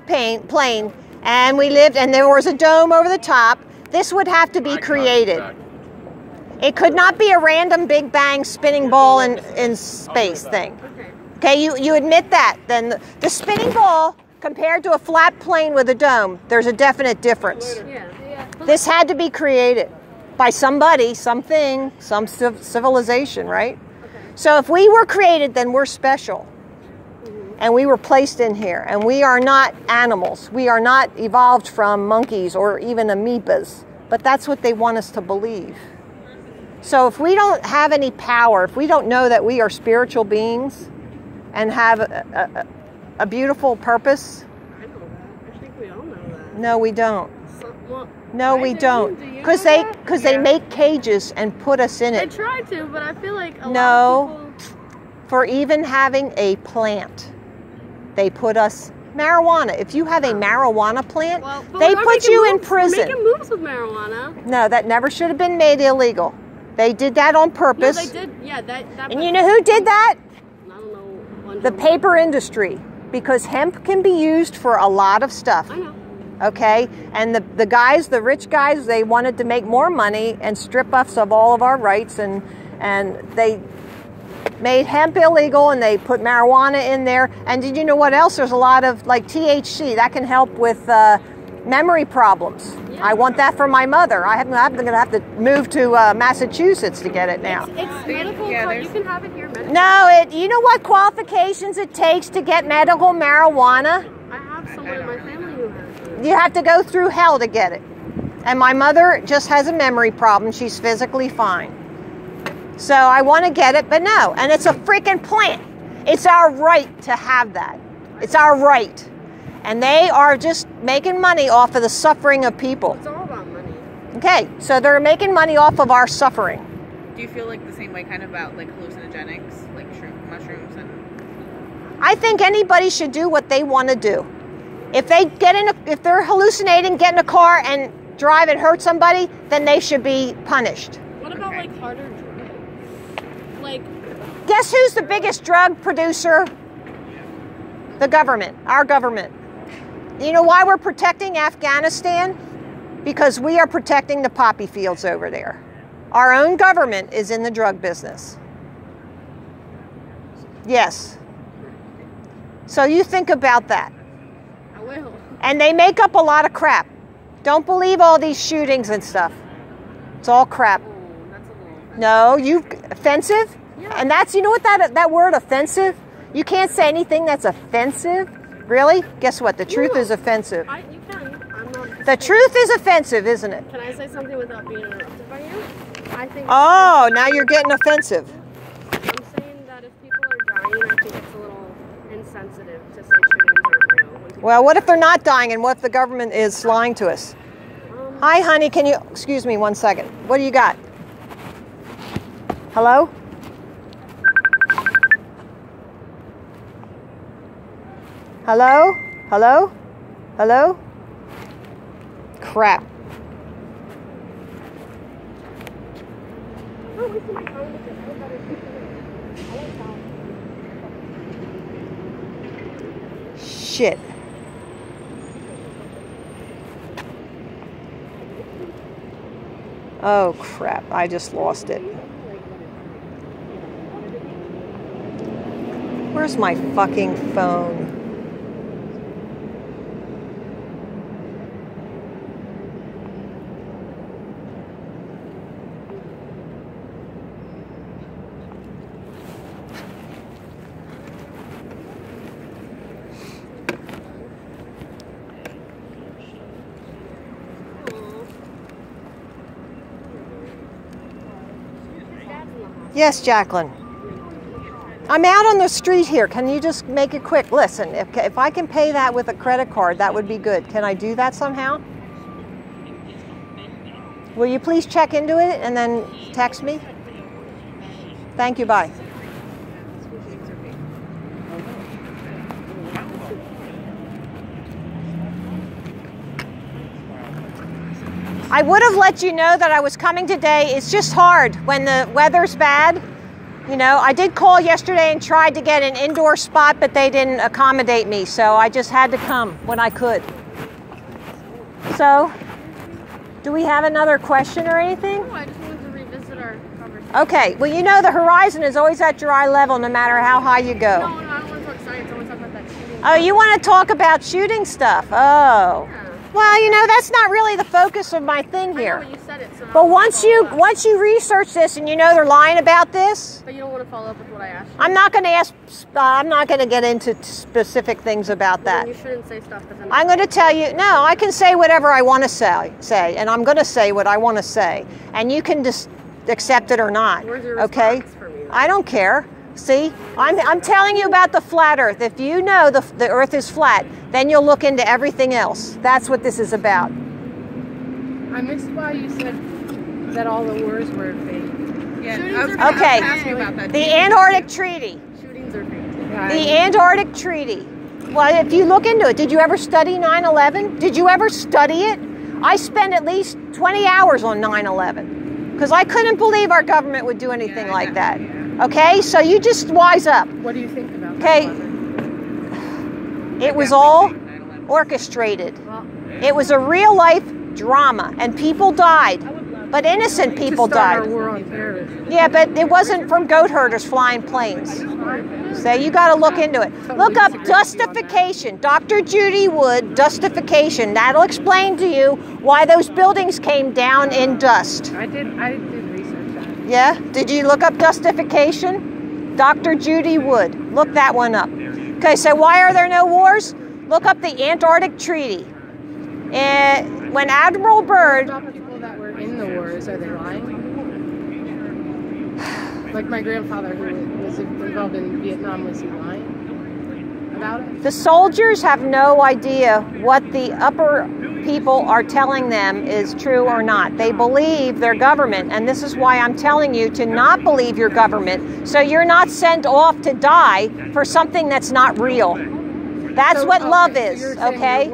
flat plane, plane and we lived, and there was a dome over the top, this would have to be created. It could not be a random Big Bang spinning ball in, in space thing. Okay, you, you admit that. Then the, the spinning ball compared to a flat plane with a dome, there's a definite difference. Yeah. This had to be created by somebody, something, some civ- civilization, right? So if we were created, then we're special. And we were placed in here. And we are not animals. We are not evolved from monkeys or even amoebas. But that's what they want us to believe. So if we don't have any power, if we don't know that we are spiritual beings and have a, a, a beautiful purpose, I know that. I think we all know that. no, we don't. So, well, No, we do. don't. Because they because they make cages and put us in They it try to, but I feel like a No. lot of people. for even having a plant. They put us marijuana. If you have a marijuana plant, Well, they put you in moves- we're prison. Making moves with marijuana. No, that never should have been made illegal. They did that on No, purpose. they did. Yeah, that. that And you know who did that? I don't know. The paper industry. Because hemp can be used for a lot of stuff. I know. okay? And the, the guys, the rich guys, they wanted to make more money and strip us of all of our rights, and and they made hemp illegal and they put marijuana in there. And did you know what else? There's a lot of like THC that can help with uh, memory problems. I want that for my mother. I have, I'm going to have to move to uh, Massachusetts to get it now. It's medical. yeah, you can have it here. Medical. No, it. You know what qualifications it takes to get medical marijuana? I have someone in my family who has it. You have to go through hell to get it. And my mother just has a memory problem. She's physically fine. So I want to get it, but no. And it's a freaking plant. It's our right to have that. It's our right. And they are just making money off of the suffering of people. It's all about money. Okay, so they're making money off of our suffering. Do you feel like the same way kind of about like hallucinogenics, like shroom, mushrooms and I think anybody should do what they want to do. If they get in, a, if they're hallucinating, get in a car and drive and hurt somebody, then they should be punished. What about Okay. like harder drugs? Like Guess who's the biggest drug producer? The government, our government. You know why we're protecting Afghanistan? Because we are protecting the poppy fields over there. Our own government is in the drug business. Yes. So you think about that. I will. And they make up a lot of crap. Don't believe all these shootings and stuff. It's all crap. Oh, that's a little. No, you offensive? Yeah. And that's you know what that that word offensive? You can't say anything that's offensive. Really? Guess what? The truth is offensive. I, you can. I'm not. The truth is offensive, isn't it? Can I say something without being interrupted by you? I think. Oh, now you're getting offensive. I'm saying that if people are dying, I think it's a little insensitive to say shootings real. Well, what if they're not dying and what if the government is lying to us? Um, Hi, honey, can you excuse me one second? What do you got? Hello? Hello? Hello? Hello? Crap. Shit. Oh crap, I just lost it. Where's my fucking phone? Yes, Jacqueline. I'm out on the street here. Can you just make it quick? Listen, if, if I can pay that with a credit card, that would be good. Can I do that somehow? Will you please check into it and then text me? Thank you. Bye. I would have let you know that I was coming today. It's just hard when the weather's bad. You know, I did call yesterday and tried to get an indoor spot, but they didn't accommodate me, so I just had to come when I could. So, do we have another question or anything? Oh, I just wanted to revisit our conversation. Okay, well, you know the horizon is always at your eye level no matter how high you No, go. no, I don't want to talk science. I want to talk about that shooting. Oh, you want to talk about shooting stuff? Oh. Yeah. Well, you know, that's not really the focus of my thing here. But it, so But once you once you research this and you know they're lying about this, But you don't want to follow up with what I asked you. I'm not going to ask. Uh, I'm not going to get into t- specific things about Then that. You shouldn't say stuff I'm going to tell you. No, I can say whatever I want to say. Say, and I'm going to say what I want to say, and you can just accept it or not. Okay? I don't care. See, I'm, I'm telling you about the flat Earth. If you know the, the Earth is flat, then you'll look into everything else. That's what this is about. I missed why you said that all the wars were fake. Yeah, Shootings I are gonna Okay. about that. The. Antarctic Treaty. Shootings are fake. Yeah, The I- Antarctic Treaty. Well, if you look into it, did you ever study 9 11? Did you ever study it? I spent at least 20 hours on 9 11 because I couldn't believe our government would do anything Yeah, like that. yeah. Okay, so you just wise up. what do you think about Okay. It was all orchestrated. Well, It was a real life drama, and people died, but innocent people died. our war on terrorism. Yeah, but it wasn't from goat herders flying planes. So you got to look into it. Look up dustification. Dr. Judy Wood, dustification. That'll explain to you why those buildings came down in dust. I did. I did research that. Yeah? Did you look up dustification? Dr. Judy Wood. Look that one up. Okay, so why are there no wars? Look up the Antarctic Treaty. And when Admiral Byrd people that were in the wars, are they lying? Like my grandfather, who was involved in Vietnam, was he lying about it? The soldiers have no idea what the upper people are telling them is true or not. They believe their government, and this is why I'm telling you to not believe your government so you're not sent off to die for something that's not real. That's So- what okay, love is, you're okay?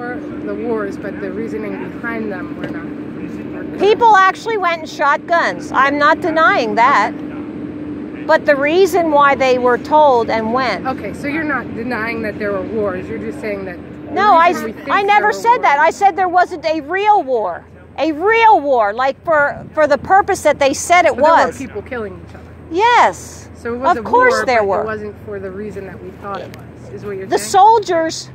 The wars, but the reasoning behind them were not. People actually went and shot guns. I'm not denying that. But the reason why they were told and went Okay, so you're not denying that there were wars. You're just saying that. No, I, reason we think I never said that. I said there wasn't a real war. A real war, like for for the purpose that they said it were was. people killing each other. Yes. So it was Of a course war, there were. It wasn't for the reason that we thought it was. Is what you're The saying? soldiers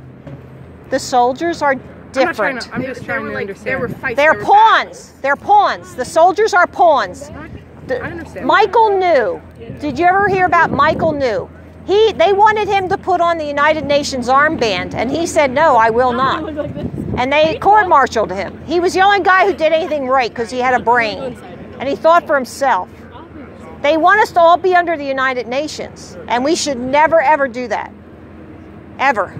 the soldiers are I'm not trying different. to. I'm just they trying were to like, understand. There were fights. They're there were pawns. They're pawns. The soldiers are pawns. I understand. Michael New. Did you ever hear about Michael New? He they wanted him to put on the United Nations armband, and he said, "No, I will not." And they court-martialed him. He was the only guy who did anything right because he had a brain, and he thought for himself. They want us to all be under the United Nations, and we should never ever do that, ever.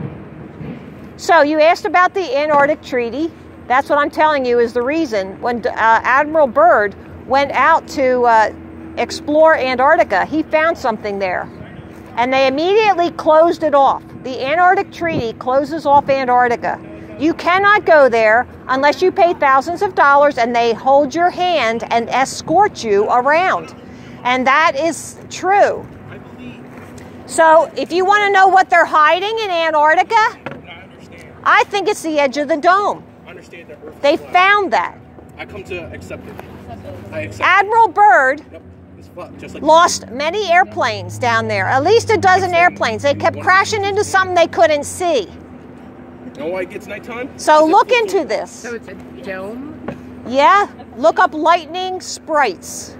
So you asked about the Antarctic Treaty. That's what I'm telling you is the reason when uh, Admiral Byrd went out to uh, explore Antarctica, he found something there. And they immediately closed it off. The Antarctic Treaty closes off Antarctica. You cannot go there unless you pay thousands of dollars and they hold your hand and escort you around. And that is true. So, if you want to know what they're hiding in Antarctica, I think it's the edge of the dome. I understand that Earth They flat. found that. I come to accept it. I accept Admiral Byrd. Yep. Just like lost many airplanes down there, at least a dozen airplanes. They kept crashing into something they couldn't see. You know why it gets nighttime? So Because look into full. this. So it's a dome. Yeah, look up lightning sprites.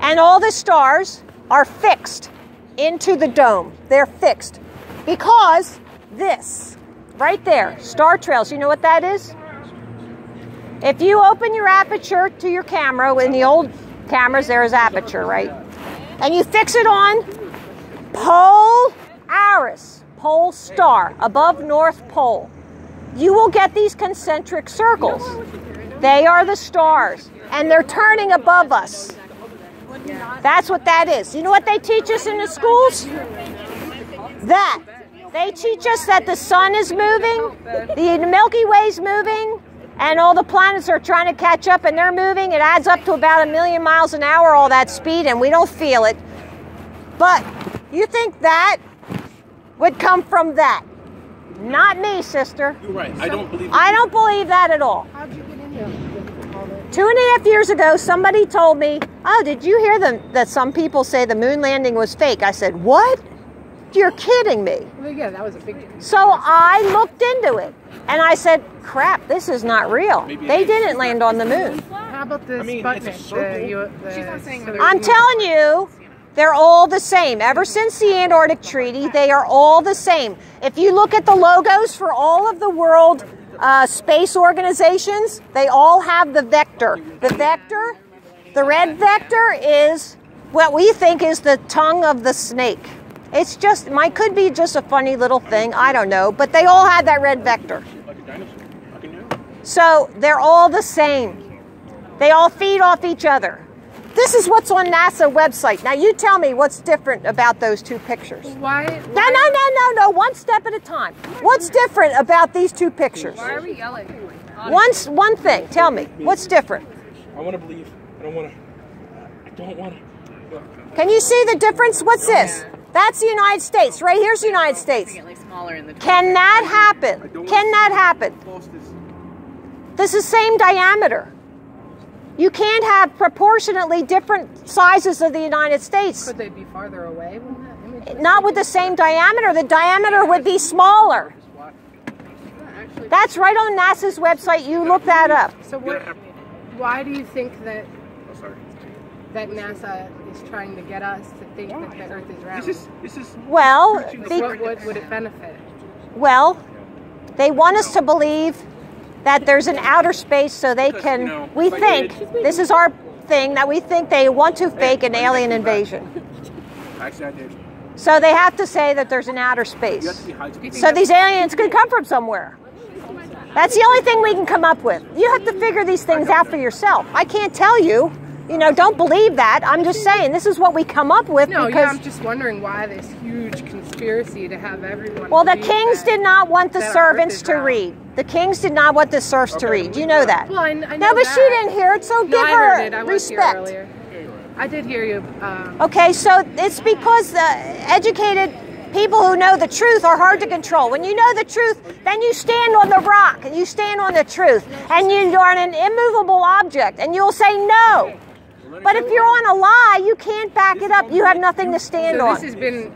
And all the stars are fixed into the dome. They're fixed because this, right there, star trails, you know what that is? If you open your aperture to your camera, in the old cameras, there is aperture, right? And you fix it on Pole Aris, pole star, above North Pole, you will get these concentric circles. They are the stars, and they're turning above us. That's what that is. You know what they teach us in the schools? That. They teach us that the sun is moving, the Milky Way's moving, and all the planets are trying to catch up and they're moving. It adds up to about a million miles an hour, all that speed, and we don't feel it. But you think that would come from that? Not me, sister. You're right. I don't believe. I don't believe that at all. How'd you get in here with all the Two and a half years ago, somebody told me, Oh, did you hear them that some people say the moon landing was fake? I said, What? You're kidding me. Well, yeah, that was a big. So I looked into it and I said, Crap, this is not real. Maybe They didn't land on the moon. How about the I mean, Sputnik? it's a circle. The, you, the She's not saying Soviet that I'm Union- telling you, they're all the same. Ever since the Antarctic Treaty, they are all the same. If you look at the logos for all of the world uh, space organizations, they all have the vector. The vector, the red vector, is what we think is the tongue of the snake. It's just, might could be just a funny little thing. I don't know, but they all have that red vector. Like a dinosaur. I can know. So they're all the same. They all feed off each other. This is what's on NASA website. Now you tell me what's different about those two pictures. No, Why? no, no, no, no. no. One step at a time. What's different about these two pictures? Why are we yelling? One, s- one thing. Tell me what's different. I want to believe. I don't want to. I don't want to. Can you see the difference? What's this? That's the United States. Right here's the United States. Making it like smaller in the. Can that happen? Can that happen? This is same diameter. You can't have proportionately different sizes of the United States. Could they be farther away when that image? was Not with the same diameter. The diameter would be smaller. That's right on NASA's website. You look that up. So what? Why do you think that Oh, that NASA is trying to get us to think that the Earth is round? This is. This is. Well, Like, be, what would, would it benefit? well, they want us to believe that there's an outer space so they Because, can. you know, We think it- this is our thing that we think they want to fake an alien invasion. Actually, I did. So they have to say that there's an outer You have to space. be high to So these aliens could come from somewhere. That's the only thing we can come up with. You have to figure these things out for yourself. I can't tell you. You know, don't believe that. I'm just saying this is what we come up with No, yeah, I'm just wondering why this huge conspiracy to have everyone. well, the kings that- did not want the that servants to read. The kings did not want the serfs to read. Do you know that. Well, I, I no, know but she didn't hear it, so No, give I her it. I was here respect. earlier. I did hear you. Um, Okay, so it's because the educated people who know the truth are hard to control. When you know the truth, then you stand on the rock and you stand on the truth, and you are an immovable object, and you'll say no. But if you're on a lie, you can't back it up. You have nothing to stand so on. this has been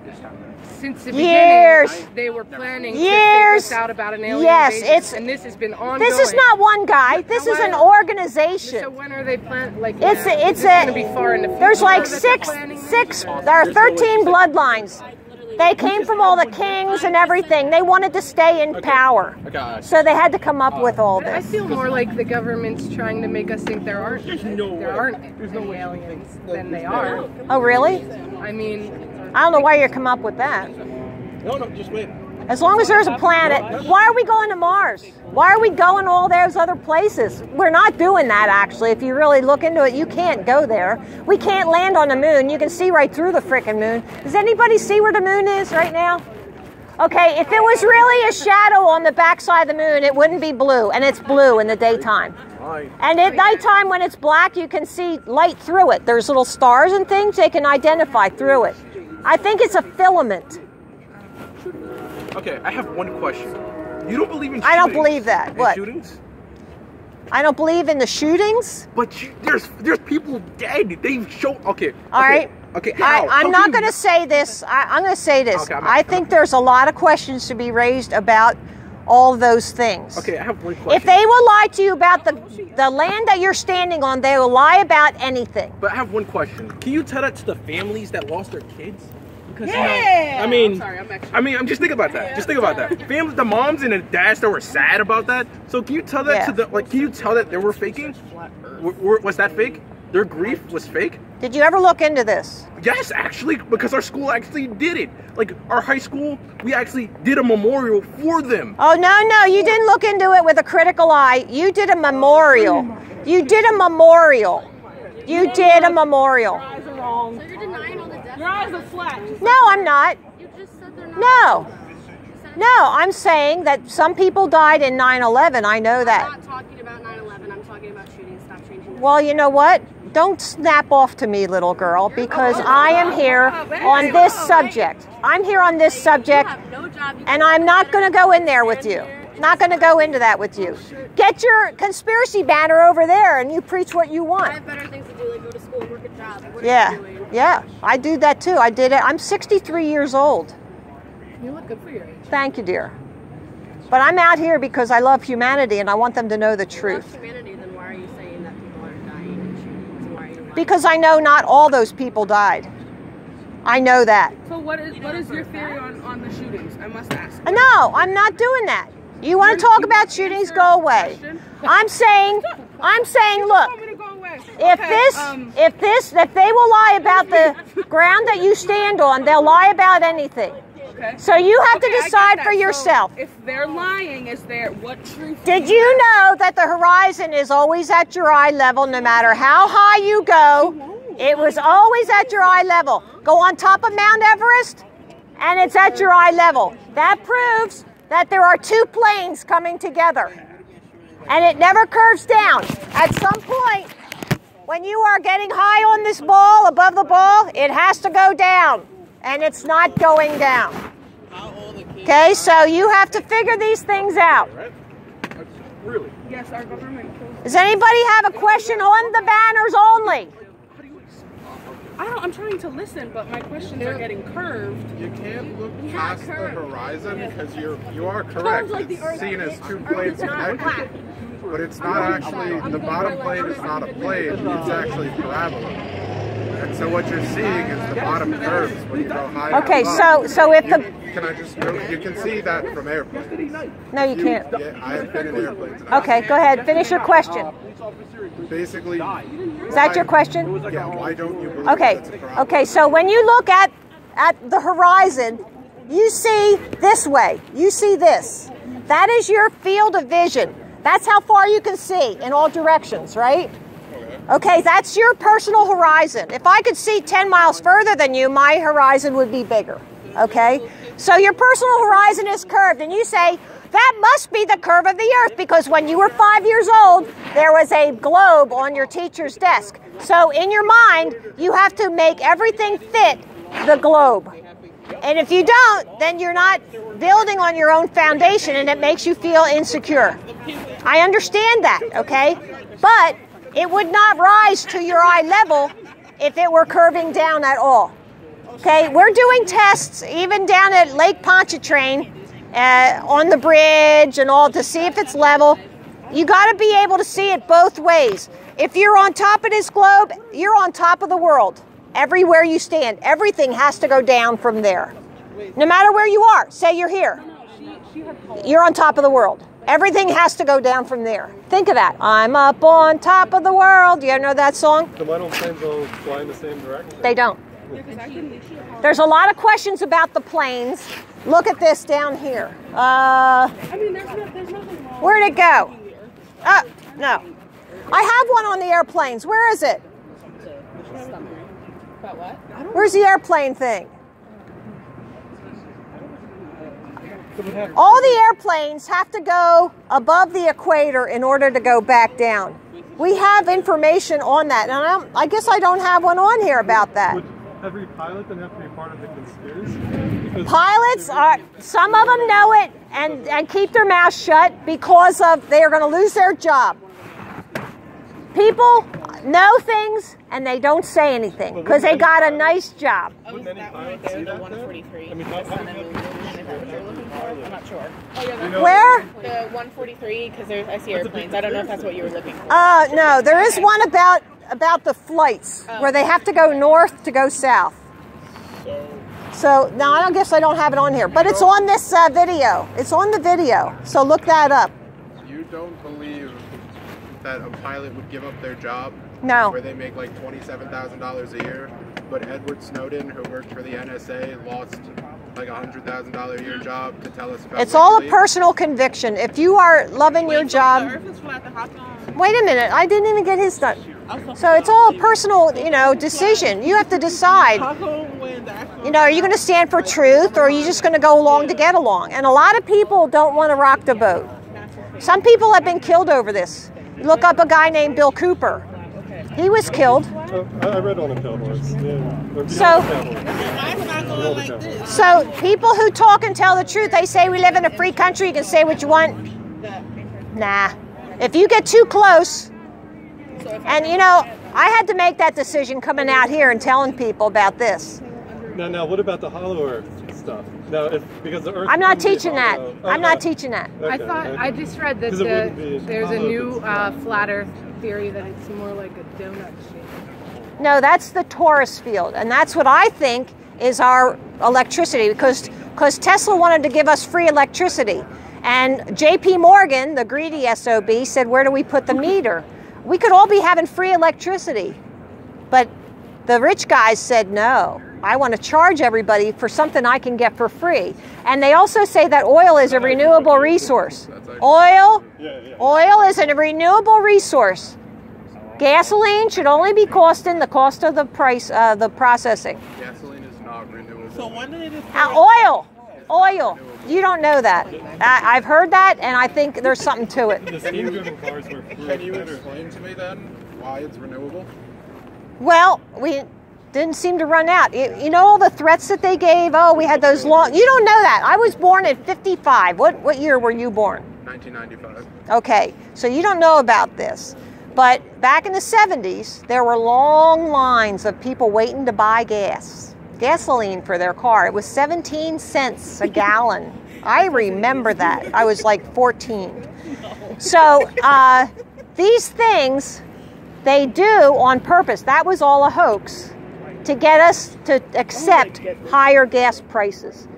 since the Years. beginning. They were planning Years. to out about an alien Yes, invasion, it's- and this has been ongoing. This is not one guy. This is an organization. So when are they planning? Like, It's yeah, a, it's is this gonna be far in the future. there's like six six there are 13 bloodlines. They came from all the kings and everything. They wanted to stay in power. I So they had to come up with all this. I feel more like the government's trying to make us think there aren't no there way. aren't any aliens than they are. Oh really? I mean, I don't know why you come up with that. No, no, just wait. As long as there's a planet, why are we going to Mars? Why are we going all those other places? We're not doing that actually. If you really look into it, you can't go there. We can't land on the moon. You can see right through the freaking moon. Does anybody see where the moon is right now? Okay, if it was really a shadow on the backside of the moon, it wouldn't be blue, and it's blue in the daytime. And at nighttime, when it's black, you can see light through it. There's little stars and things they can identify through it. I think it's a filament. Okay, I have one question. You don't believe in shootings? I don't believe that. What? shootings? I don't believe in the shootings. But you, there's there's people dead. They've shown. Okay. All okay, right. Okay. I, How? I'm How not going to say this. I, I'm going to say this. Okay, I think there's a lot of questions to be raised about all those things. Okay, I have one question. If they will lie to you about the the land that you're standing on, they will lie about anything. But I have one question. Can you tell that to the families that lost their kids? Because Yeah. you know, I mean, I'm sorry, I'm actually- I mean, I'm just thinking about that. Just think about that. Families, the moms and the dads that were sad about that. So can you tell that Yeah. to the like? Can you tell that they were faking? W- w- was that fake? Their grief was fake? Did you ever look into this? Yes, actually, because our school actually did it. Like our high school, we actually did a memorial for them. Oh no, no, you didn't look into it with a critical eye. You did a memorial. You did a memorial. You did a memorial. So you're denying all the death. Your eyes are flat. No, I'm not. You just said they're not. No. No, I'm saying that some people died in 9/11. I know I'm that. not talking about 9/11. I'm talking about shootings. Stop changing. the- Well, you know what? don't snap off to me, little girl, because I am here on this subject. I'm here on this subject, No and I'm not going to go in there with you. Not going to go into that with you. Oh, Get your conspiracy banner over there, and you preach what you I want. Job. What Yeah, doing? yeah, I do that too. I did it. I'm 63 years old. You look good for your age. Thank you, dear. But I'm out here because I love humanity and I want them to know the If you truth. love humanity, then why are you saying that people are dying in shootings? Why are you lying? Because I know not all those people died. I know that. So what is what is your theory on, on the shootings? I must ask. Uh, No, I'm not doing that. You want to talk about shootings? Go away. I'm saying, I'm saying, look, Want me to go away? if Okay, this, um, if this, if they will lie about the ground that you stand on, they'll lie about anything. okay. So you have Okay, to decide for So yourself. if they're lying, is there what truth? Did you know that the horizon is always at your eye level no matter how high you go? It was always at your eye level. Go on top of Mount Everest and it's at your eye level. That proves that there are two planes coming together. And it never curves down. At some point, when you are getting high on this ball, above the ball, it has to go down. And it's not going down. Okay, so you have to figure these things out. Really? Yes, our government. Does anybody have a question on the banners only? I don't. I'm trying to listen, but my questions are getting curved. You can't look Yeah, past the horizon because you're you are correct. like It's earth. seen as two Earth planes connected, but it's not actually the bottom plane is not a plane. It's actually a parabola. And so what you're seeing is the bottom curves when you go higher. Okay, so so if You- the can I just go? You can see that from airplanes. no, you can't. Yeah, I have been in airplanes. Okay, go ahead. Finish your question. Uh, basically, Is that your question? Yeah. Why don't you believe Okay. it's a? Okay, so when you look at at the horizon, you see this way. You see this. That is your field of vision. That's how far you can see in all directions, right? Okay, that's your personal horizon. If I could see 10 miles further than you, my horizon would be bigger. Okay? So your personal horizon is curved, and you say, that must be the curve of the earth because when you were five years old, there was a globe on your teacher's desk. So in your mind, you have to make everything fit the globe. And if you don't, then you're not building on your own foundation and it makes you feel insecure. I understand that, okay? But it would not rise to your eye level if it were curving down at all. Okay, we're doing tests even down at Lake Pontchartrain uh, on the bridge and all to see if it's level. You got to be able to see it both ways. If you're on top of this globe, you're on top of the world. Everywhere you stand, everything has to go down from there. No matter where you are, say you're here, you're on top of the world. Everything has to go down from there. Think of that. I'm up on top of the world. Do you know that song? So why don't planes all fly in the same direction? They don't. There's a lot of questions about the planes. Look at this down here. Uh, I mean, there's, no, there's where'd it go? Uh, no. I have one on the airplanes. Where is it? About what? Where's the airplane thing? All the airplanes have to go above the equator in order to go back down. We have information on that, and I, don't, I guess I don't have one on here about that. Would every pilot then have to be part of the conspiracy? Because Pilots are some of them know it and, and keep their mouth shut because of they are going to lose their job. People know things and they don't say anything because they got a nice job. wouldn't any pilot see that then? I mean, how, how, I'm not sure. you know, Where? The 143, because I see airplanes. I don't know if that's what you were looking for. Uh, no, there is one about about the flights where they have to go north to go south. So now I don't guess I don't have it on here, but it's on this uh, video. It's on the video, so look that up. You don't believe that a pilot would give up their job No. where they make like twenty-seven thousand dollars a year, but Edward Snowden, who worked for the NSA, lost like a hundred thousand dollar a year job to tell us about. It's all a personal conviction. If you are loving your job, The Earth is flat. The hot dog. Wait a minute, I didn't even get his stuff. So it's all a personal, you know, decision. You have to decide. You know, are you going to stand for truth or are you just going to go along to get along? And a lot of people don't want to rock the boat. Some people have been killed over this. Look up a guy named Bill Cooper. He was killed. Oh, I read on the Cowboys. Yeah. So- behind the Cowboys. Why would I go like? So people who talk and tell the truth, they say we live in a free country. You can say what you want. Nah. If you get too close, and you know, I had to make that decision coming out here and telling people about this. Now, now, what about the hollow Earth stuff? Now, if because the Earth. I'm not teaching that. oh, I'm not no. teaching that. I thought okay. I just read that the, there's a new if it's uh, flat Earth theory that it's more like a donut shape. No, that's the torus field, and that's what I think is our electricity because because Tesla wanted to give us free electricity, and J.P. Morgan, the greedy sob, said, "Where do we put the meter? We could all be having free electricity, but the rich guys said no." I want to charge everybody for something I can get for free. And they also say that oil is a renewable resource. Oil, Yeah, yeah. oil is a renewable resource. Gasoline should only be costing the cost of the price, uh, the processing. Gasoline is not renewable. So when did it Uh, oil, oil. You don't know that. I, I've heard that, and I think there's something to it. Steam-driven cars were Can you explain to me then why it's renewable? Well, we didn't seem to run out. You, you know all the threats that they gave. Oh, we had those long. You don't know that. I was born in '55. What what year were you born? 1995. Okay, so you don't know about this. But back in the 70s, there were long lines of people waiting to buy gas, gasoline for their car. It was 17 cents a gallon. I remember that. I was like 14. So uh, these things, they do on purpose. That was all a hoax to get us to accept higher gas prices.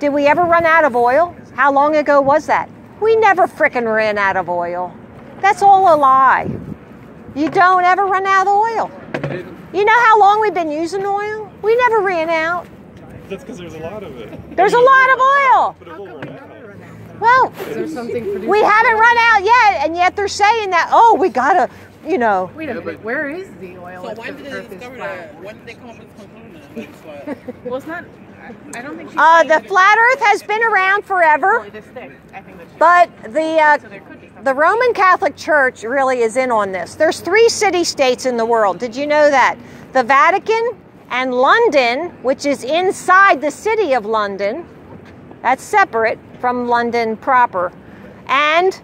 Did we ever run out of oil? How long ago was that? We never frickin' ran out of oil. That's all a lie. You don't ever run out of oil. You know how long we've been using oil? We never ran out. That's because there's a lot of it. There's a lot of oil. But it will run out. Well, Is something we haven't run out yet, and yet they're saying that, oh, we gotta, you know. Wait a minute. Where is the oil? So if when did they discover flat? that? When did they come up with this conclusion? Like, it's like- Well, it's not. I, I don't think she's Uh, the flat Earth has been around forever, it's this thick. I think that she. but the uh, so there could be something. the Roman Catholic Church really is in on this. There's three city states in the world. Did you know that? The Vatican and London, which is inside the city of London, that's separate from London proper, and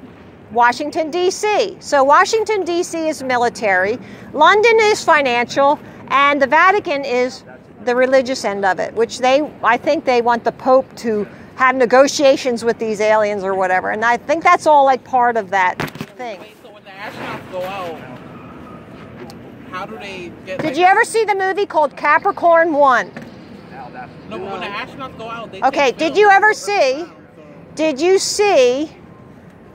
Washington, D.C. So Washington, D.C. is military, London is financial, and the Vatican is the religious end of it, which they, I think they want the Pope to have negotiations with these aliens or whatever. And I think that's all like part of that thing. Wait, so when the astronauts go out, how do they get? Did like- you ever see the movie called Capricorn 1? No, but when the astronauts go out, they. Okay, did you ever see? Did you see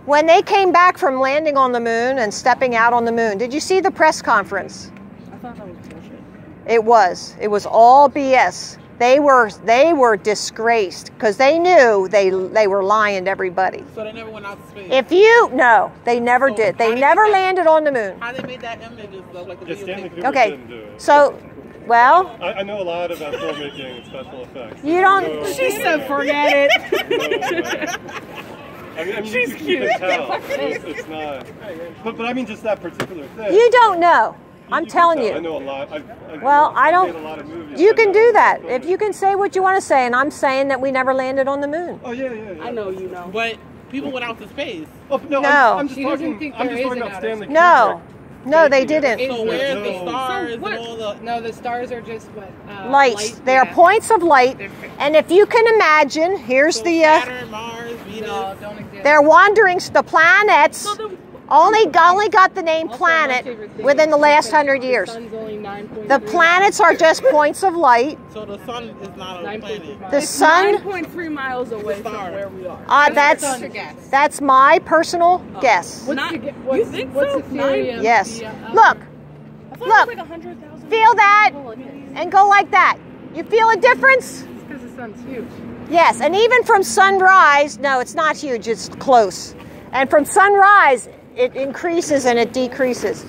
when they came back from landing on the moon and stepping out on the moon? Did you see the press conference? I thought that was bullshit. It was. It was all BS. They were they were disgraced because they knew they they were lying to everybody. So they never went out to space. If you no, they never So did. They never they- landed on the moon. how they made that image is uh, like the Yeah, Stanley Okay, didn't do it. so well, I, I know a lot about filmmaking and special effects. You don't- No- She said, "Forget no way. I mean, I mean She's you, you cute. can tell. It's, it's not. But, but I mean, just that particular thing. you don't know. You- I'm you telling tell. you. I know a lot. I've, I've, Well, I I've don't- a lot of movies. You I can know do that. If you can say what you want to say, and I'm saying that we never landed on the moon. Oh yeah, yeah, yeah. I know you know. But people went out to space. Oh, no, No. I'm, I'm just She doesn't talking. think I'm just talking about Stanley space. No, Kubrick. No, they didn't. So where's the No. stars So and all the? No, the stars are just what? Uh, Lights. light They are points of light, and if you can imagine, here's So the. Uh, Saturn, Mars, Venus. No, don't exist. they're wandering. The planets only only got the name Also, planet within the last hundred years. sun's only 9.3 The planets are just points of light. So the sun is not a planet. miles. The sun. 9.3 miles away from where we are. Uh, that's That's your guess. that's my personal guess. What's Not- the, ge- you think what's so? the Nine? Yes. the, uh, Look, I Look. it was like 100,000. feel that people and go like that. You feel a difference? because the sun's huge. Yes, and even from sunrise, no, it's not huge, it's close. And from sunrise, it increases and it decreases.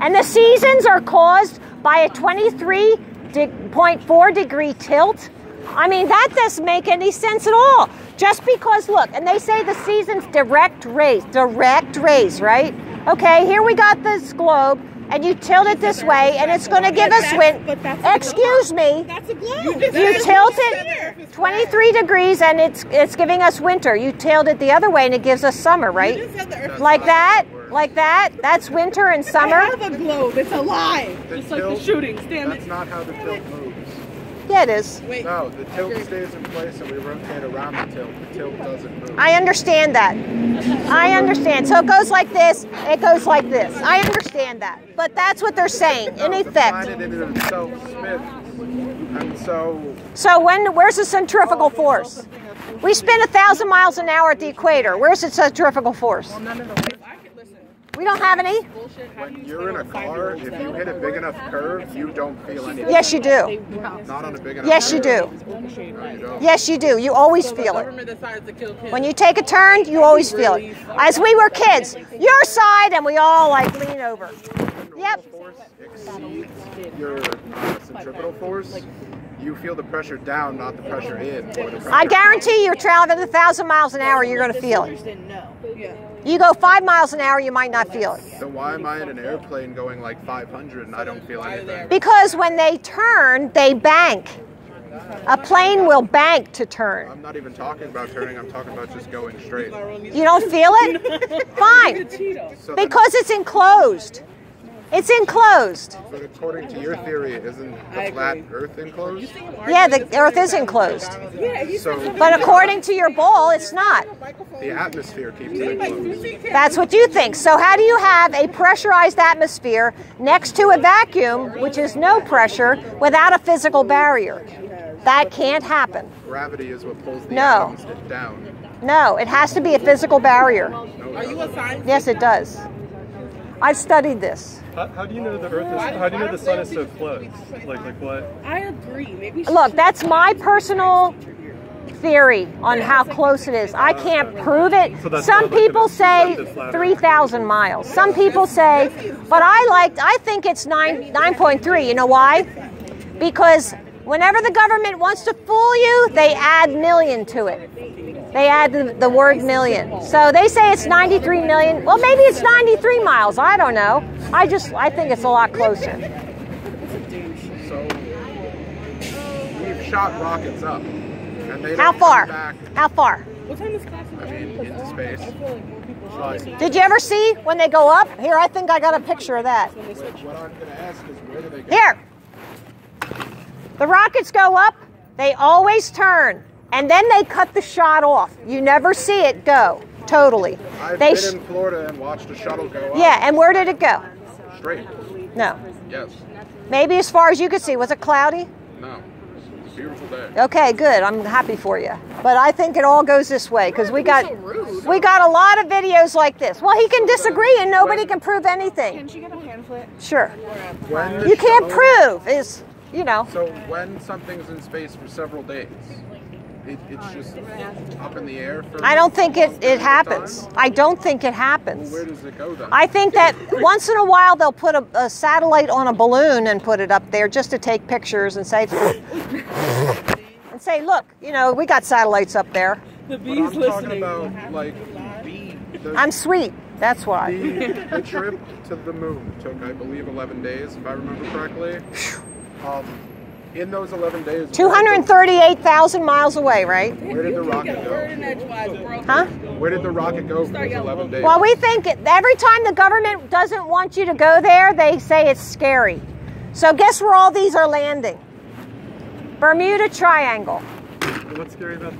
And the seasons are caused by a 23.4 degree tilt. I mean, that doesn't make any sense at all. Just because, look, and they say the seasons direct rays, direct rays, right? Okay, here we got this globe, and you tilt it this way, and it's going to give us wind. But that's a Excuse me. That's a globe. You tilt it 23 degrees, and it's it's giving us winter. You tilt it the other way, and it gives us summer, right? Like that, like that. That's winter and summer? I summer. have a globe. It's alive. The Just like the tilt- shootings. Damn That's it. not how the tilt moves. Yeah, it is. Wait. No, the tilt stays in place and we rotate around the tilt. The tilt doesn't move. I understand that. I understand. So it goes like this. It goes like this. I understand that. But that's what they're saying. In No, the effect. planet in and of itself spins. And so So when where's the centrifugal force? We spin a thousand miles an hour at the equator. Where's the centrifugal force? None of the I could listen. We don't have any. Bullshit. How do when you you're in a car, if you hit a big enough curve, you don't feel anything. Yes, you do. Not on a big enough Yes, you do. No, you. Yes, you do. You always feel it. Government decides to kill kids. When you take a turn, you always feel it. As we were kids, your side, and we all like lean over. Yep. force exceeds your uh, centripetal force, you feel the pressure down, not the pressure in. The pressure I guarantee you're traveling a thousand miles an hour, you're going to feel it. Yeah. You go five miles an hour, you might not feel it. So why am I in an airplane going like 500 and I don't feel anything? Because when they turn, they bank. A plane will bank to turn. I'm not even talking about turning. I'm talking about just going straight. You don't feel it? Fine. Because it's enclosed. It's enclosed. but according to your theory, isn't the flat Earth enclosed? Yeah, the earth is enclosed. So But according to your ball, it's not. the atmosphere keeps it enclosed. That's what you think. So, how do you have a pressurized atmosphere next to a vacuum, which is no pressure, without a physical barrier? That can't happen. Gravity is what pulls the No. atoms down. No, it has to be a physical barrier. Are you a scientist? Yes, it does. I've studied this. How, how do you know the Earth is? How do you know the sun is so close? Like, like what? I agree. Maybe Look, that's my personal theory on how close it is. I can't prove it. So Some not like people say accepted flat Earth. 3,000 miles. Some people say, but I liked, I think it's 9, 9.3. You know why? Because whenever the government wants to fool you, they add million to it. They add the, the word million. So they say it's 93 million. Well, maybe it's 93 miles. I don't know. I just, I think it's a lot closer. So we've shot rockets up, and they How far? How far? What time is class? I mean, into oh, space. But Did you ever see when they go up? Here, I think I got a picture of that. what I'm going to ask is where do they go? Here. The rockets go up, they always turn, and then they cut the shot off. You never see it go totally. I've They been sh- in Florida and watched a shuttle go up yeah, and where did it go? straight. No. Yes. Maybe as far as you could see. Was it cloudy? No. It's a beautiful day. Okay, good. I'm happy for you. But I think it all goes this way because we got we got a lot of videos like this. Well, he can disagree and nobody can prove anything. Can she get a pamphlet? Sure. You can't prove is, you know. So when something's in space for several days, it, it's just up in the air for. I don't think it, it happens. time? I don't think it Well, happens. where does it go then? I think that once in a while they'll put a, a satellite on a balloon and put it up there just to take pictures and say, and say, look, you know, we got satellites up there. The but bees I'm talking listening. about like the, I'm sweet. That's why. the, the trip to the moon took, I believe, 11 days, if I remember correctly. Um, in those 11 days, where did the- 238,000 miles away, right? Where did the rocket go? in edgewise, bro. Huh? Where did the rocket go for those 11 days? Well, we think it- every time the government doesn't want you to go there, they say it's scary. So guess where all these are landing? Bermuda Triangle. What's scary about?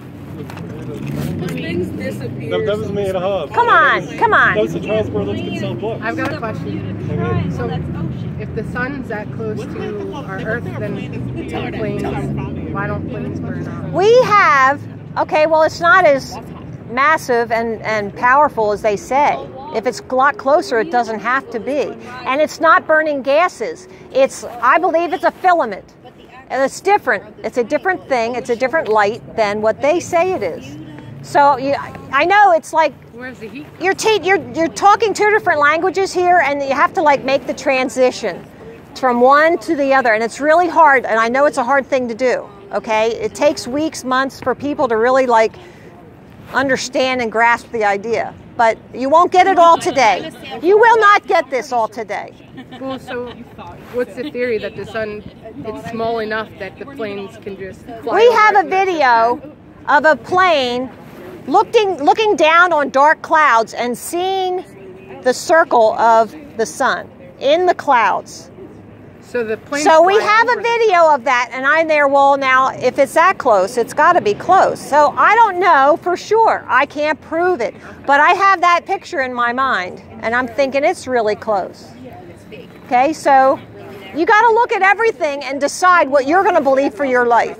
Things disappear. That, that was me at a hub. Come on, come That was on. the Charles Berlitz sell books. I've got a question. Okay. So, if the sun's that close to our Earth, then planes, why don't planes burn up? We have, okay, well, it's not as massive and, and powerful as they say. If it's a lot closer, it doesn't have to be. And it's not burning gases. It's, I believe it's a filament. And it's different. It's a different thing. It's a different light than what they say it is. So you, I know it's like Where's the heat? you're, te- you're you're talking two different languages here, and you have to like make the transition from one to the other, and it's really hard. And I know it's a hard thing to do. Okay, it takes weeks, months for people to really like understand and grasp the idea. But you won't get it all today. You will not get this all today. Well, so what's the theory that the sun it's small enough that the planes can just fly? We have a video of a plane looking looking down on dark clouds and seeing the circle of the sun in the clouds. So the plane. So we have a video of that, and I'm there. Well, now if it's that close, it's got to be close. So I don't know for sure. I can't prove it, but I have that picture in my mind, and I'm thinking it's really close. Okay, so you got to look at everything and decide what you're going to believe for your life.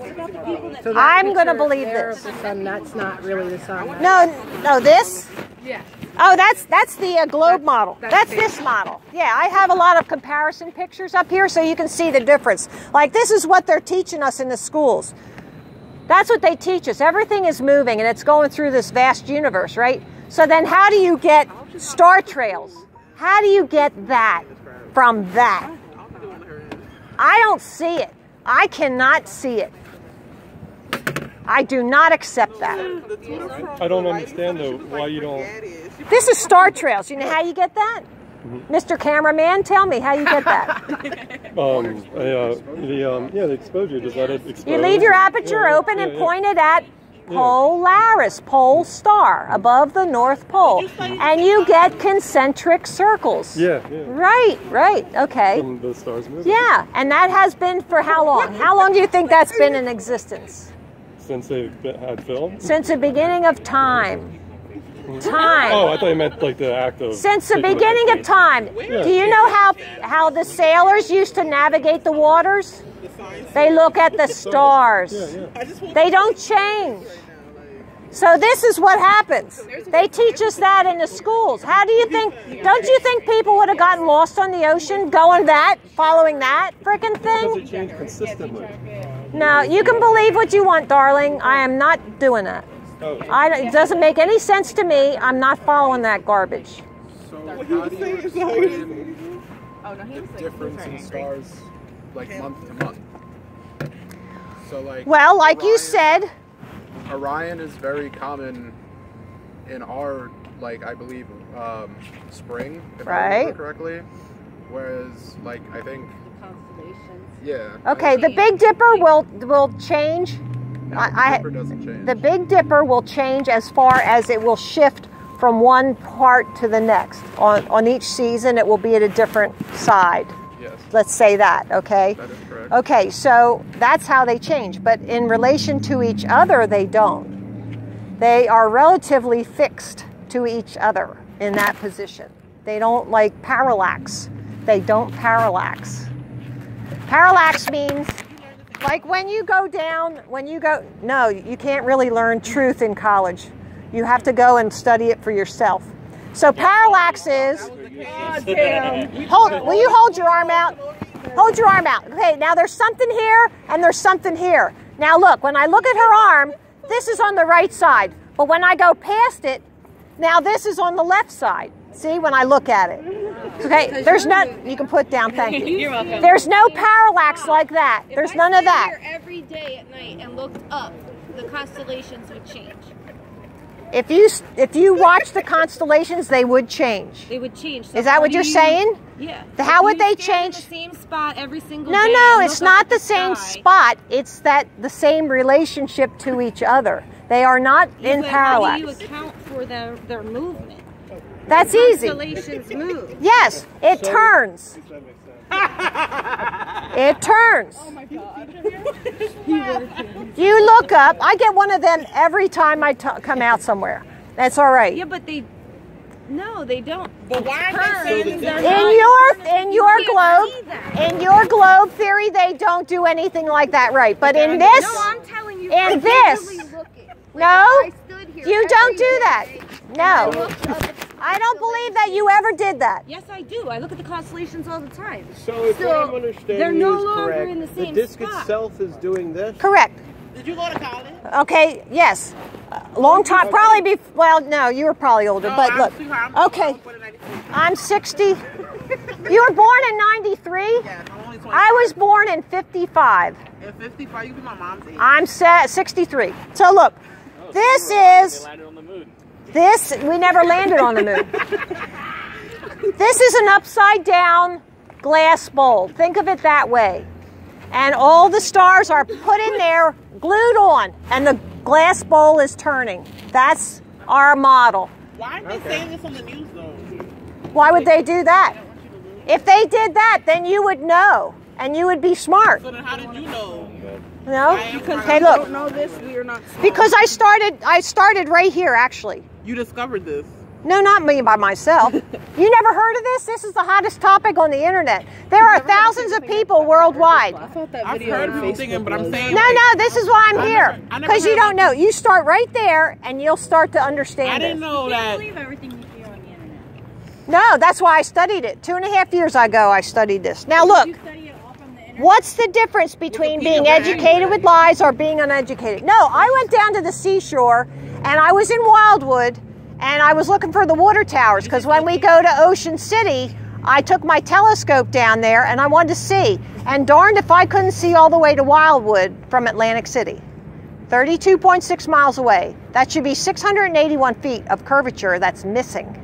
So I'm gonna believe this. The sun, that's not really the sun. No, no, this. Yeah. Oh, that's that's the uh, globe model. that's That's this model. Yeah, I have a lot of comparison pictures up here so you can see the difference. Like this is what they're teaching us in the schools. That's what they teach us. Everything is moving and it's going through this vast universe, right? So then how do you get star trails? How do you get that from that? I don't see it. I cannot see it. I do not accept that. I don't understand though why you don't. This is Star Trails. You know how you get that? Mr. Cameraman, tell me how you get that. Um, uh, the um, yeah, the exposure. Just let it expose. You leave your aperture Yeah, open yeah, and yeah. point it at Polaris, pole star, above the North Pole. And you get concentric circles. Yeah, yeah. Right, right, okay. From the stars moving. Yeah, and that has been for how long? How long do you think that's been in existence? Since they've had film. Since the beginning of time. Time. Oh, I thought you meant like the act of. Since the beginning of picture. time. Do you know how how the sailors used to navigate the waters? They look at the stars. Yeah, yeah. They don't change. So this is what happens. They teach us that in the schools. How do you think? Don't you think people would have gotten lost on the ocean going that, following that freaking thing? it changed consistently. No, you can believe what you want, darling. I am not doing that. Oh, I, it doesn't make any sense to me. I'm not following that garbage. So how do you explain the difference in stars like month to month? So like Well, like you said, Orion is very common in our like I believe um, spring, if I Right. remember correctly. Whereas like I think yeah. okay, the Big Dipper will will change. I, I, Dipper doesn't change. the Big Dipper will change as far as it will shift from one part to the next. On on each season, it will be at a different side. yes, Let's say that, okay? that is correct. Okay, so that's how they change, but in relation to each other, they don't. They are relatively fixed to each other in that position. They don't like parallax. They don't parallax. Parallax means like when you go down, when you go, no, you can't really learn truth in college. You have to go and study it for yourself. So parallax is Hold, will you hold your arm out? Hold your arm out. Okay, now there's something here and there's something here. Now look, when I look at her arm, this is on the right side. But when I go past it, now this is on the left side. See, when I look at it. Okay, there's none, you can put down, thank you. You're welcome. There's no parallax like that. There's none of that. Here every day at night and looked up, the constellations would change. If you if you watch the constellations, they would change. They would change. So Is that what you're you- saying? Yeah. How If would they change- The same spot every single No, day. no, it's not at the same spot. It's that the same relationship to each other. They are not Yeah, in but How do you account for their their movement? That's easy. Move. Yes, it turns. It turns. Oh You look up. I get one of them every time I t- come out somewhere. That's all right. Yeah, but they. No, they don't. But why are they saying They're In your in your can't globe, in your globe theory, they don't do anything like that, right? But in this, No, I'm telling you. in this, literally look it. Like, no, I stood here you don't do that. day and No. I looked up at the I don't believe that you ever did that. Yes, I do. I look at the constellations all the time. So if So, what I'm understanding they're no is longer correct, in the same the disc spot. itself is doing this. Correct. Did you go to college? Okay, yes. A long time, probably be, well, no, you were probably older, No, but I'm look. too. I'm Okay, born in 93. I'm 60. You were born in 93? Yeah, I'm only 25. I was born in 55. In 55, you be my mom's age. I'm se- 63. So look, this is This, we never landed on the moon. This is an upside down glass bowl. Think of it that way. And all the stars are put in there, glued on, and the glass bowl is turning. That's our model. Why aren't they saying this on the news though? Why would they do that? If they did that, then you would know and you would be smart. So then how did you know? No? Because hey, look. Don't know this, we are not smart. Because I started I started right here actually. you discovered this. No, not me by myself. you never heard of this? This is the hottest topic on the internet. There are thousands of people worldwide. I've heard people thinking, but I'm saying No, like, no, this is why I'm I here. never- I never Because you don't of- know. You start right there and you'll start to understand. I didn't it. know that. Believe everything you hear on the internet. No, that's why I studied it. Two and a half years ago, I studied this. Now, look, what's the difference between being educated with lies or being uneducated? No, I went down to the seashore and I was in Wildwood and I was looking for the water towers because when we go to Ocean City, I took my telescope down there and I wanted to see. And darned if I couldn't see all the way to Wildwood from Atlantic City. 32.6 miles away. That should be 681 feet of curvature that's missing.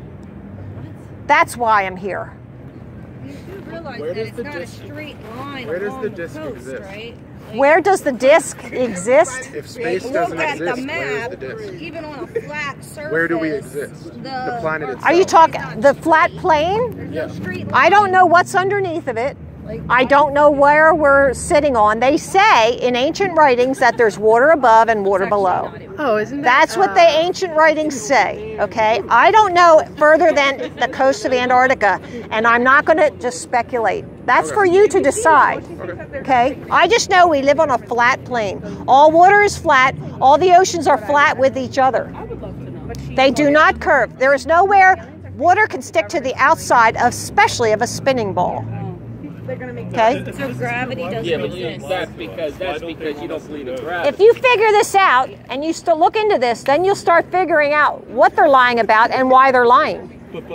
That's why I'm here. You do realize Where that does it's the not disc- a straight line where does along the the, disc coast, exist? right? Where does the disc exist? If space Look doesn't at exist, the where is map, the disk? even on a flat surface. Where do we exist? The, The planet itself. Are you talking the flat plane? There's no line. I don't know what's underneath of it. I don't know where we're sitting on. They say in ancient writings that there's water above and water below. Oh, isn't that? That's what the uh, ancient writings say, okay? I don't know further than the coast of Antarctica, and I'm not going to just speculate. That's for you to decide, okay? I just know we live on a flat plane. All water is flat, all the oceans are flat with each other. I would love to know. They do not curve. There is nowhere water can stick to the outside, especially of a spinning ball. Okay? So gravity doesn't Yeah, but you, exist. that's because that's because you don't believe in gravity. If you figure this out and you still look into this, then you'll start figuring out what they're lying about and why they're lying.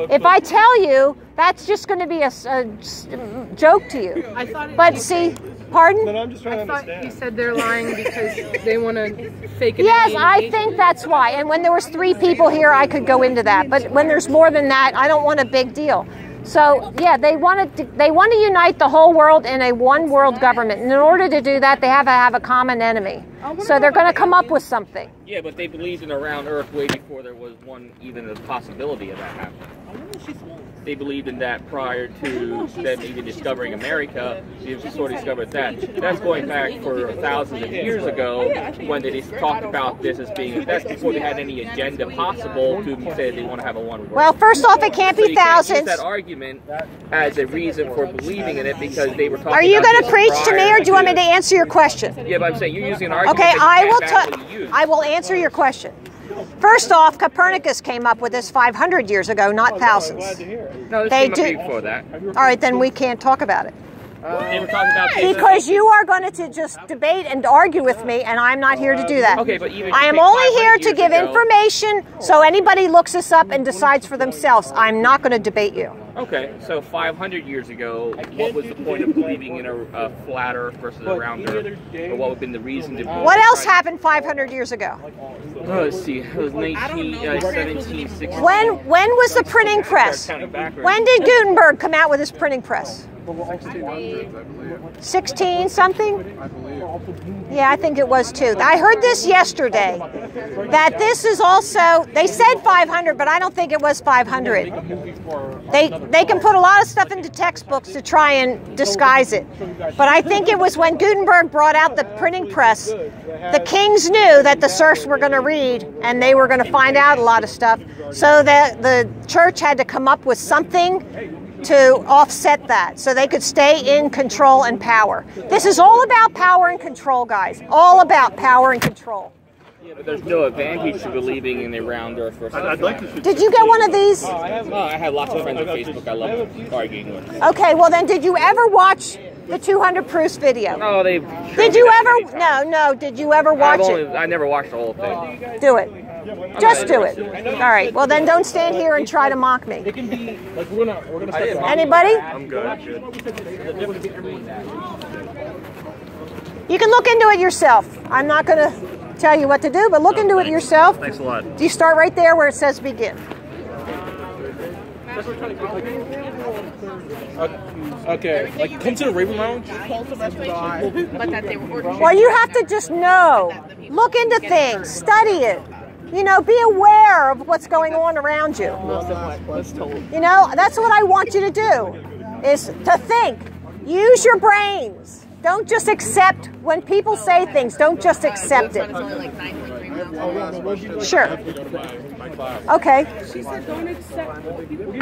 If I tell you, that's just going to be a joke to you. I thought it, But see, pardon? But I'm just trying I to thought you said they're lying because they want to fake it. Yes, I think that's why. And when there was three people here, I could go into that. But when there's more than that, I don't want a big deal. So yeah, they want to they want to unite the whole world in a one world government. And in order to do that, they have to have a common enemy. So they're going to come up with something. yeah, but they believed in a round Earth way before there was one even a possibility of that happening. They believed in that prior to them even discovering America. They sort of discovered that. That's going back for thousands of years ago when they just talked about this as being that's before they had any agenda possible to say they want to have a one world. Well, first off, it can't So be thousands. that argument as a reason for believing in it because they were talking. Are you going to preach to me, or do you want me to answer your question? Yeah, but I'm saying you're using an argument. Okay, I will. I will answer your question. First off, Copernicus came up with this 500 years ago, not oh, thousands. to hear it. No, this They came do- before that. All right, then we can't talk about it. They were talking about Because you are going to just debate and argue with me, and I'm not here to do that. Okay, but even I am only here to give ago- information so anybody looks this up and decides for themselves. I'm not going to debate you. Okay, so 500 years ago, what was the point of believing in a, a flat Earth versus a round Earth, or what would have been the reason to? believe- What else happened 500 years ago? Oh, let's see. It was 19, uh, 1760. When when was the printing press? When did Gutenberg come out with his printing press? 1600s, 16 something? Yeah, I think it was too. I heard this yesterday that this is also they said 500, but I don't think it was 500. They they can put a lot of stuff into textbooks to try and disguise it. But I think it was when Gutenberg brought out the printing press, the kings knew that the serfs were going to read and they were going to find out a lot of stuff. So that the church had to come up with something to offset that so they could stay in control and power. This is all about power and control, guys. All about power and control. Yeah, but there's no advantage to believing in a round Earth versus a I'd like to. Did you get one of these? Oh, Earth. Oh, I have lots of friends on Facebook. I love arguing with. Okay, well then did you ever watch the 200 proofs video? Oh, they. Did you ever no, no, did you ever watch I've only, it? I never watched the whole thing. Do it. Just do it. All right. Well then don't stand here and try to mock me. It can be like we're gonna we're gonna Anybody? I'm good. You can look into it yourself. I'm not going to tell you what to do, but look oh, into it yourself. Thanks a lot. Do you start right there where it says begin? Uh, okay, like come to the Raven Lounge. But that they were ordering. Well, you have to just know. Look into things, study it. You know, be aware of what's going on around you. You know, that's what I want you to do is to think. Use your brains. Don't just accept when people say things, don't just accept it. Sure. Okay.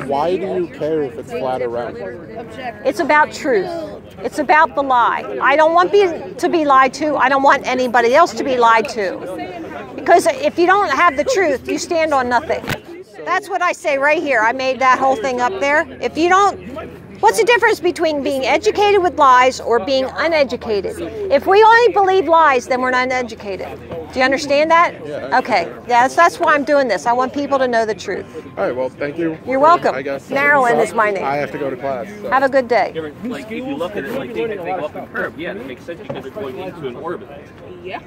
Why do you care if it's flat or round? It's about truth. It's about the lie. I don't want be, to be lied to. I don't want anybody else to be lied to. Because if you don't have the truth, you stand on nothing. That's what I say right here. I made that whole thing up there. If you don't, what's the difference between being educated with lies or being uneducated? If we only believe lies, then we're not uneducated. Do you understand that? Okay. Yeah, that's, that's why I'm doing this. I want people to know the truth. All right, well, thank you. You're welcome. I guess. Uh, Marilyn is my name. I have to go to class. so. Have a good day. Like if you look at it like they, they go up a curve, yeah, it makes sense because they're going into an orbit. Yeah.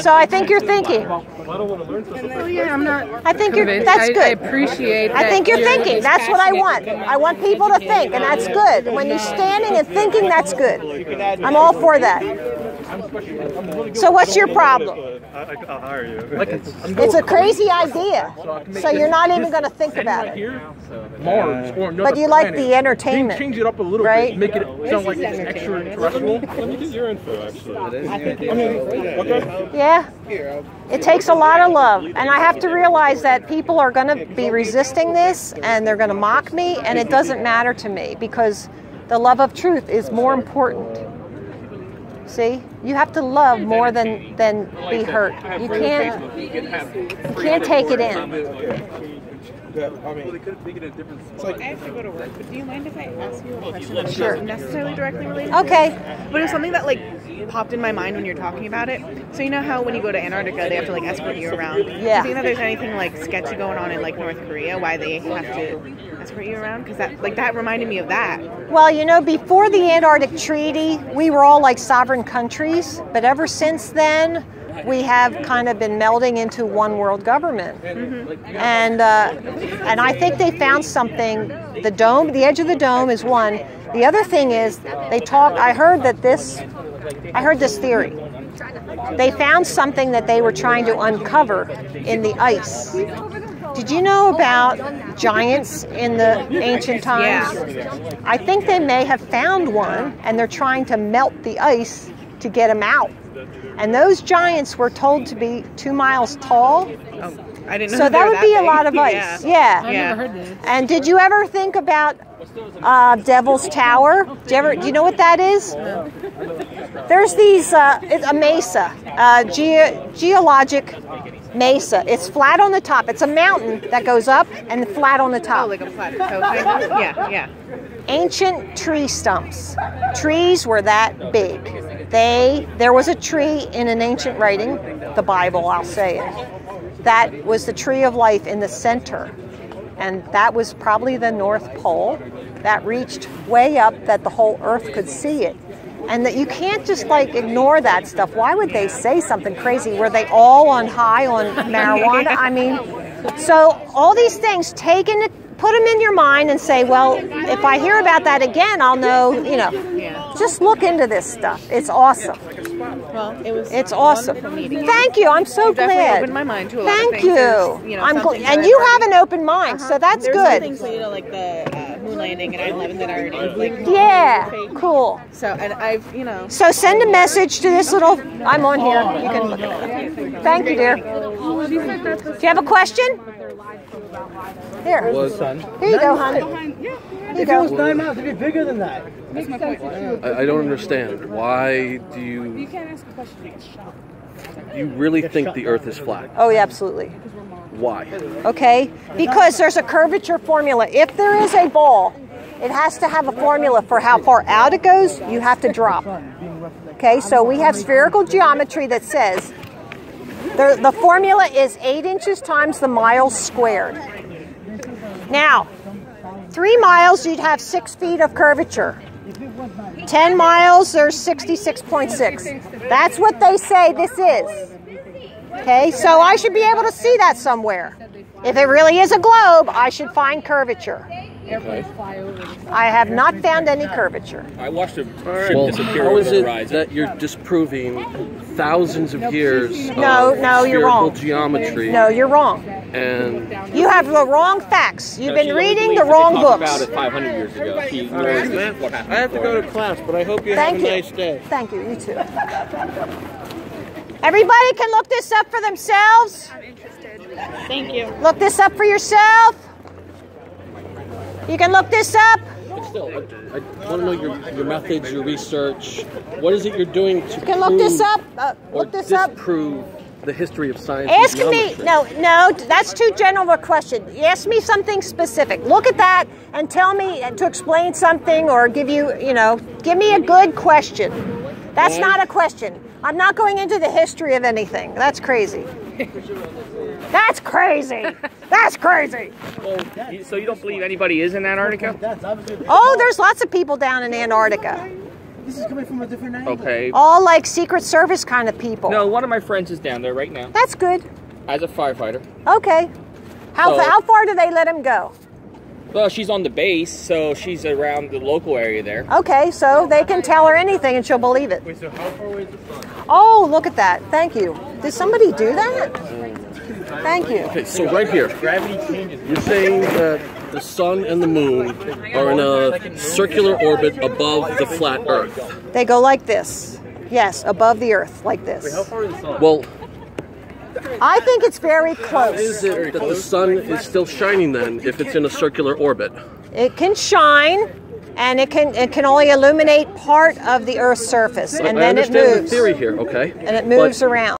So I think you're thinking. Oh yeah, I'm not. I think you're. convinced. That's good. I appreciate. I think you're you're thinking. That's what I want. I want people to think, and that's good. When you're standing and thinking, that's good. I'm all for that. So what's your problem? I, I, I'll hire you. It's a crazy idea. So you're not even going to think about it. Mars or another But you like planet. the entertainment, Change it up a little right? bit, make it sound like it's extraterrestrial. Let me get your info, actually. Yeah. It takes a lot of love. And I have to realize that people are going to be resisting this and they're going to mock me, and it doesn't matter to me because the love of truth is more important. See? You have to love more than, than be hurt. You can't You can have you can't take it in. I have taken a different spot. It's like, I have to go to work, but do you mind if I ask you a question that's Sure. not necessarily directly related? Okay. But it was something that like popped in my mind when you're talking about it. So you know how when you go to Antarctica, they have to like escort you around. Do Yeah. you think that there's anything like sketchy going on in like North Korea? Why they have to escort you around? Because that like that reminded me of that. Well, you know, before the Antarctic Treaty, we were all like sovereign countries, but ever since then, we have kind of been melding into one world government. And uh, and I think they found something. The dome, the edge of the dome, is one. The other thing is they talk. I heard that this. I heard this theory. They found something that they were trying to uncover in the ice. Did you know about giants in the ancient times? I think they may have found one and they're trying to melt the ice to get them out. And those giants were told to be two miles tall. Oh, I didn't know. So that were would be a lot of ice. Yeah. Yeah. Yeah. Never heard that. And did you ever think about uh, Devil's Tower? Do you ever? Do you know what that is? There's these. Uh, it's a mesa, uh, ge- geologic mesa. It's flat on the top. It's a mountain that goes up and flat on the top. Oh, top. like a plateau thing. Yeah, yeah. Ancient tree stumps. Trees were that big. They there was a tree in an ancient writing, the Bible, I'll say it. That was the tree of life in the center. And that was probably the North Pole that reached way up that the whole earth could see it. And that you can't just like ignore that stuff. Why would they say something crazy? Were they all on high on marijuana? I mean, so all these things taken put them in your mind and say, well, if I hear about that again, I'll know, you know. Just look into this stuff. It's awesome. Well, it was. It's awesome. wonderful meeting you. Thank you. I'm so You glad. opened my mind to a lot of Thank things. you. You know, I'm some gl- and you I've an open mind, so that's There's good. things, you know, like the uh, moon landing and 9/11 that I already like. Yeah, cool. So and I've you know. So send a message to this little. I'm on here. You can look it. Thank you, dear. Do you have a question? Here. Here you go, hon. Here you go. nine miles, it'd be bigger than that. I, I don't understand. Why do you? You can't ask a question. You get shot. You really think the Earth is flat? Oh, yeah, absolutely. Why? Okay? Because there's a curvature formula. If there is a ball, it has to have a formula for how far out it goes, you have to drop. Okay, so we have spherical geometry that says the, the formula is 8 inches times the miles squared. Now, 3 miles, you'd have 6 feet of curvature. 10 miles, there's 66.6. That's what they say this is. Okay, so I should be able to see that somewhere. If it really is a globe, I should find curvature. Okay. I have not found any curvature. I watched a ship Well, disappear how over is the it horizon. that you're disproving thousands of years No, of no, you're spherical wrong. geometry? No, you're wrong. And You have the wrong facts. You've No, been reading the wrong talked books. About it 500 years ago. She ignores what happened I have to go to class, but I hope you Thank have a you. nice day. Thank you. You too. Everybody can look this up for themselves. I'm interested. Thank you. Look this up for yourself. You can look this up. but still, I, I want to know your, your methods, your research. What is it you're doing to You can look this prove up. Uh, look this up. disprove the history of science? Ask me. No, no, that's too general a question. Ask me something specific. Look at that and tell me uh, to explain something or give you, you know, give me a good question. That's not a question. I'm not going into the history of anything. That's crazy. That's crazy. That's crazy. Well, you- so you don't believe anybody is in Antarctica? Oh, there's lots of people down in Antarctica. This is coming from a different angle. Okay. All like Secret Service kind of people. No, one of my friends is down there right now That's good. as a firefighter. Okay. How, So- how far do they let him go? Well, she's on the base, so she's around the local area there. Okay, so they can tell her anything and she'll believe it. Wait, so how far away is the sun? Oh, look at that. Thank you. Did somebody do that? Mm. Thank you. Okay, so right here, Gravity changes. you're saying that the sun and the moon are in a circular orbit above the flat Earth. They go like this. Yes, above the earth, like How this. far is the sun? Well, I think it's very is close. it that the sun is still shining then if it's in a circular orbit? It can shine and it can it can only illuminate part of the earth's surface and I then it understand the moves. theory here, okay? And it But moves around.